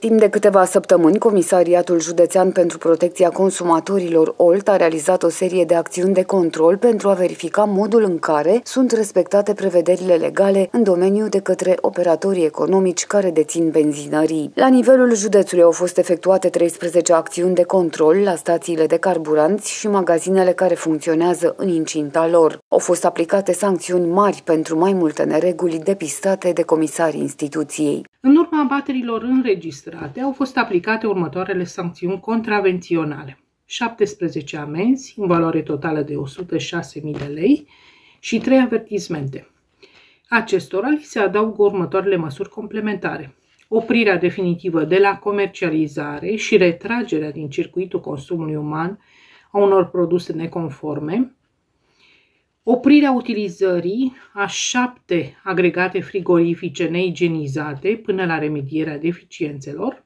Timp de câteva săptămâni, Comisariatul Județean pentru Protecția Consumatorilor OLT a realizat o serie de acțiuni de control pentru a verifica modul în care sunt respectate prevederile legale în domeniu de către operatorii economici care dețin benzinării. La nivelul județului au fost efectuate 13 acțiuni de control la stațiile de carburanți și magazinele care funcționează în incinta lor. Au fost aplicate sancțiuni mari pentru mai multe nereguli depistate de comisarii instituției. În urma abaterilor înregistrate au fost aplicate următoarele sancțiuni contravenționale. 17 amenzi în valoare totală de 106.000 de lei și 3 avertismente. Acestora li se adaugă următoarele măsuri complementare. Oprirea definitivă de la comercializare și retragerea din circuitul consumului uman a unor produse neconforme, Oprirea utilizării a șapte agregate frigorifice neigienizate până la remedierea deficiențelor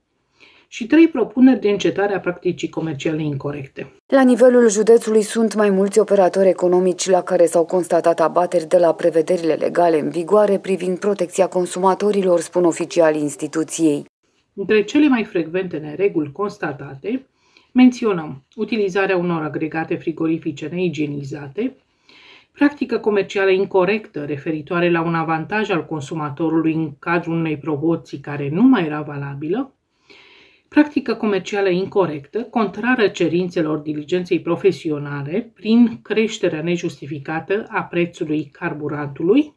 și trei propuneri de încetare a practicii comerciale incorrecte. La nivelul județului sunt mai mulți operatori economici la care s-au constatat abateri de la prevederile legale în vigoare privind protecția consumatorilor, spun oficialii instituției. Între cele mai frecvente nereguli constatate, menționăm utilizarea unor agregate frigorifice neigienizate, Practică comercială incorrectă referitoare la un avantaj al consumatorului în cadrul unei promoții care nu mai era valabilă, practică comercială incorrectă, contrară cerințelor diligenței profesionale prin creșterea nejustificată a prețului carburantului,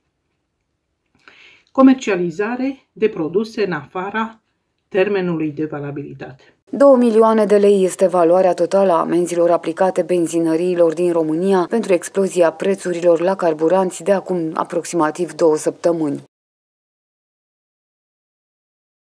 comercializare de produse în afara termenului de valabilitate. 2 milioane de lei este valoarea totală a amenzilor aplicate benzinăriilor din România pentru explozia prețurilor la carburanți de acum aproximativ două săptămâni.